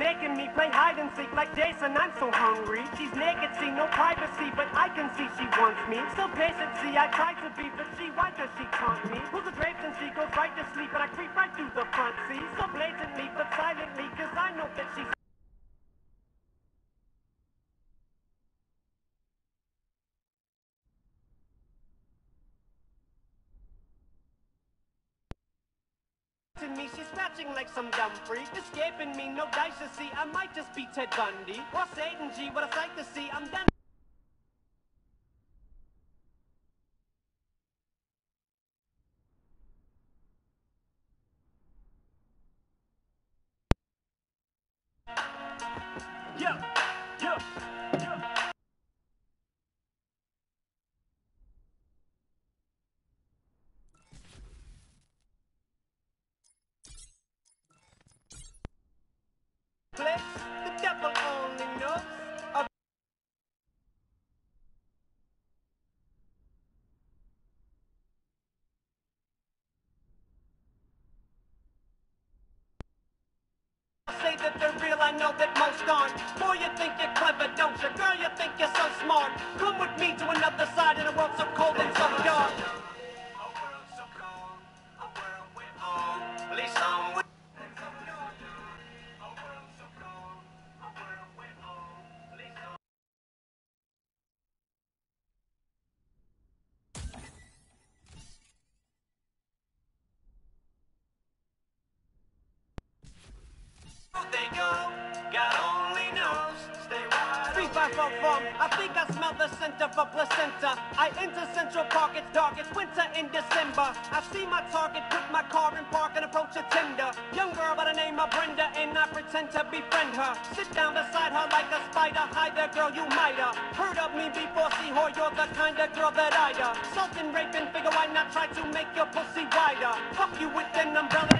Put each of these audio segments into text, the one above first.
making me play hide and seek like Jason, I'm so hungry. She's naked, see no privacy, but I can see she wants me. Still patient, see, I try to be, but she, why does she taunt me? Pulls the drapes and she goes right to sleep, but I creep right through the front, seat So blatantly, but silently, cause I know that she's... like some dumb freak. Escaping me, no dice to see. I might just be Ted Bundy. Or Satan G, what a sight to see. I'm done. on. Boy, you think you're clever, don't you? Girl, you think you're so smart. Come with me to another side of the world so kinda Hi there girl, you mighta Heard of me before, see whore, you're the kinda girl that I da Something raping, figure why not try to make your pussy wider? Fuck you with an umbrella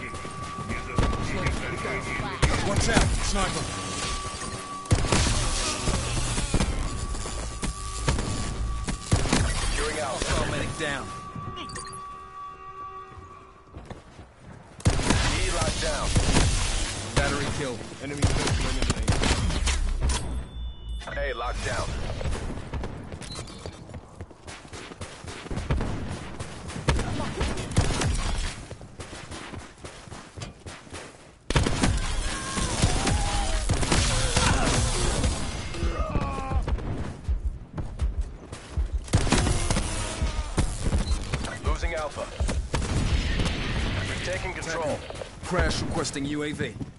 Watch out, sniper. Securing out. Hostile medic down. Eli down. Battery kill. Enemy eliminated. Hey, locked. Requesting UAV.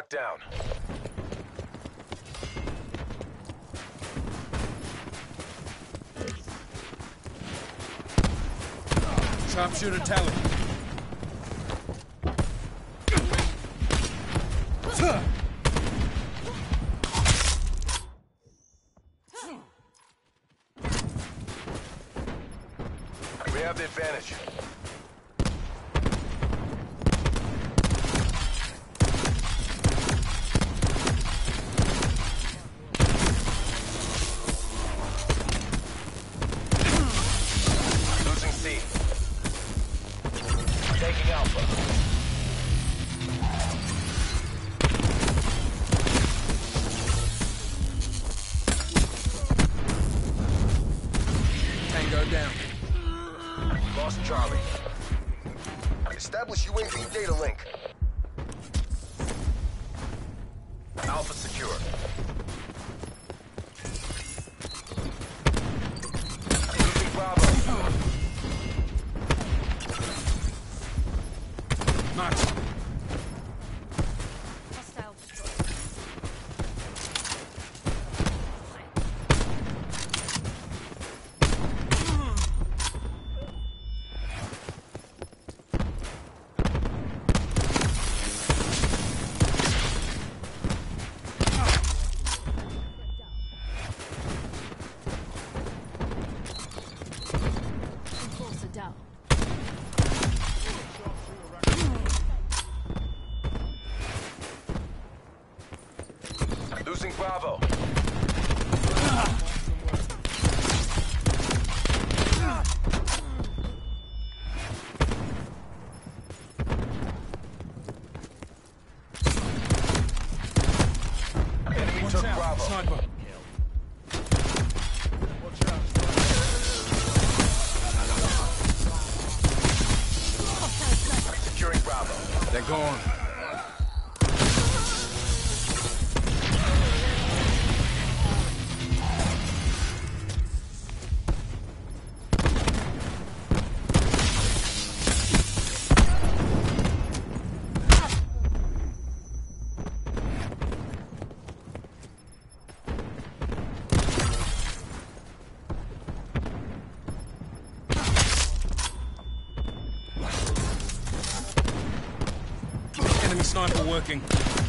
locked down. Sharpshooter tally. We have the advantage. time for working.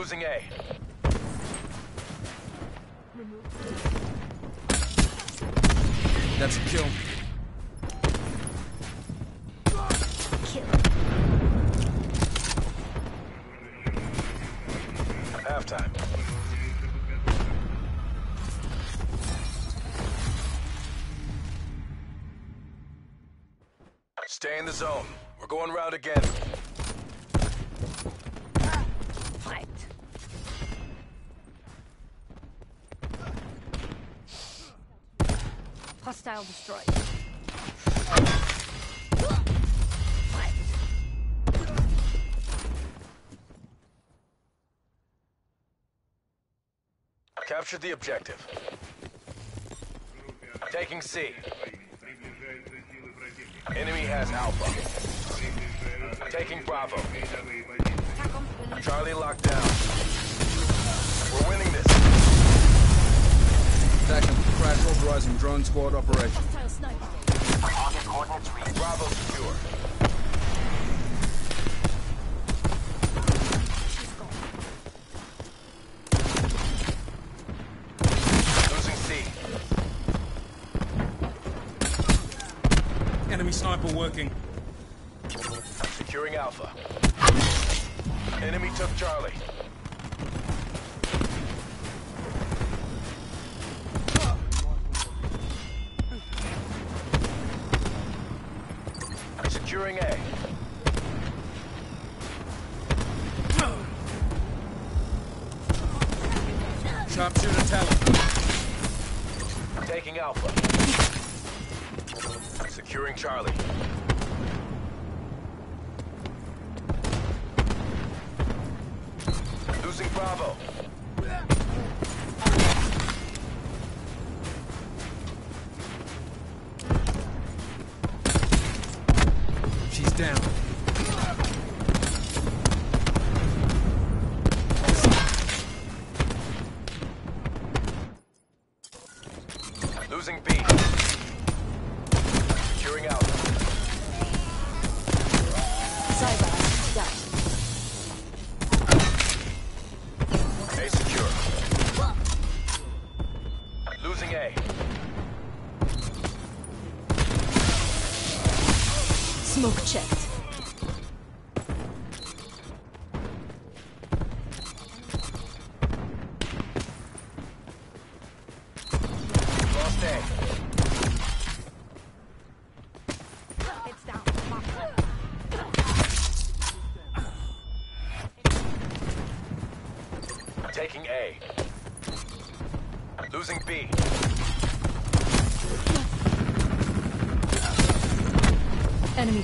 Losing A. That's a kill. kill. Stay in the zone. We're going round again. Fight. Captured the objective. Taking C. Enemy has Alpha. Taking Bravo. Attack on Philly. Charlie locked down. We're winning this. Second, authorizing drone squad operation. Target coordinates reached. Bravo secure. Losing C. Enemy sniper working. Securing Alpha. Enemy took Charlie. Charlie.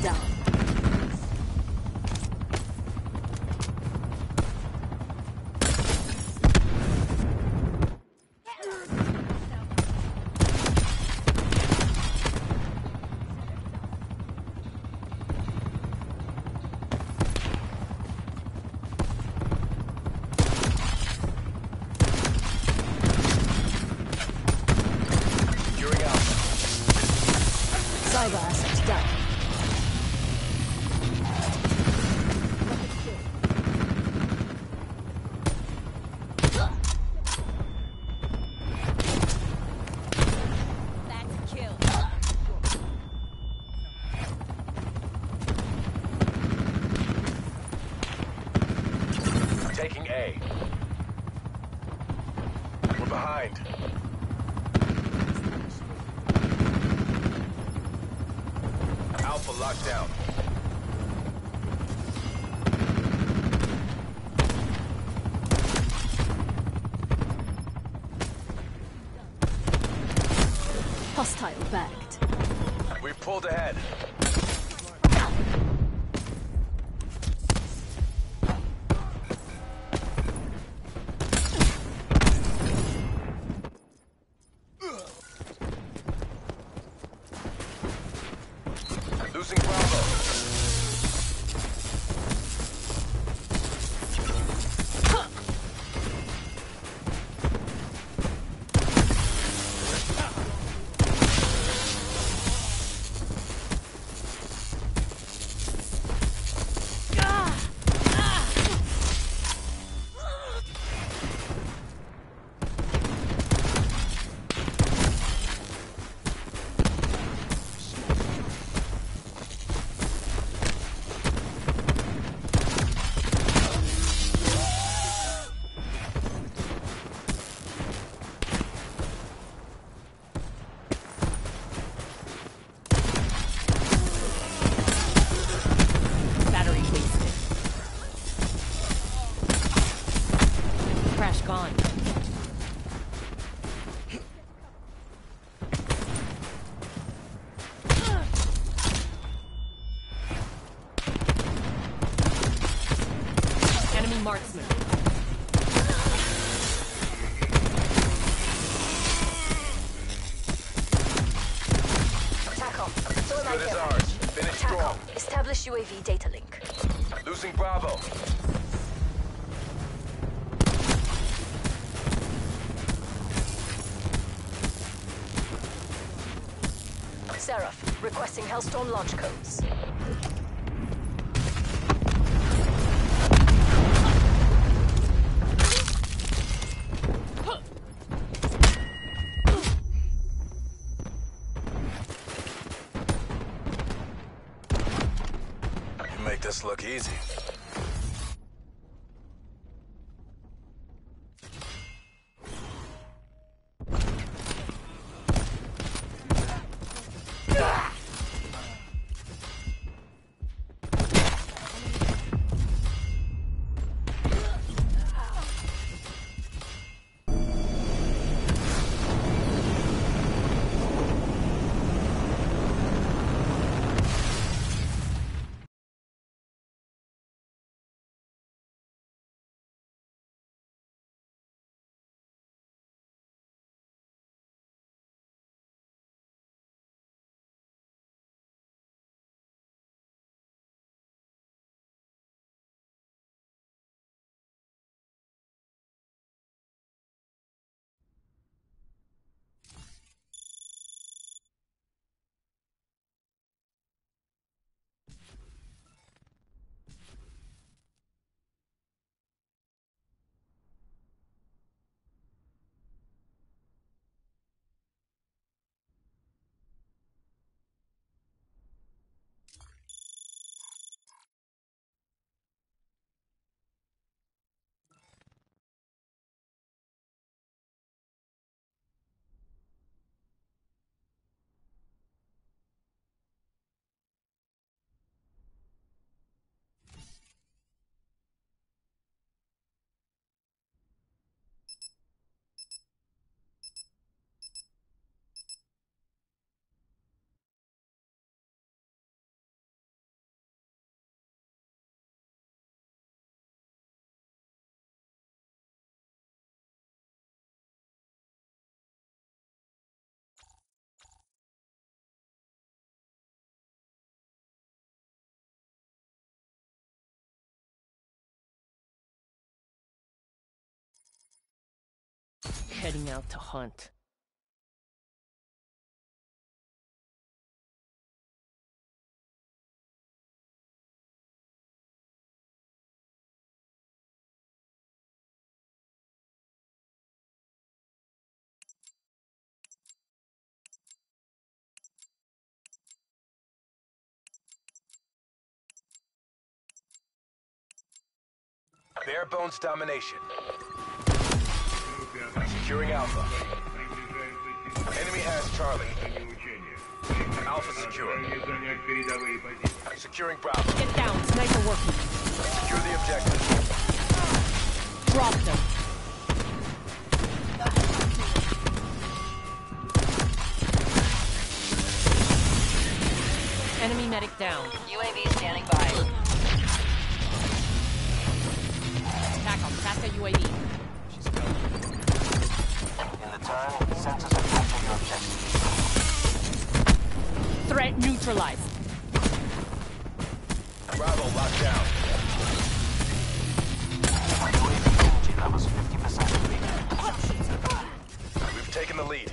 Down. Ahead. Crash gone. Launch codes. Heading out to hunt. Bare bones domination. Securing Alpha. Enemy has Charlie. Alpha secure. Securing Bravo. Get down, sniper working. Secure the objective. Drop them. Enemy medic down. UAV standing by. Attack on Tasca UAV. In the turn, sensors your objective. Threat neutralized. Bravo locked down. Energy levels 50% We've taken the lead.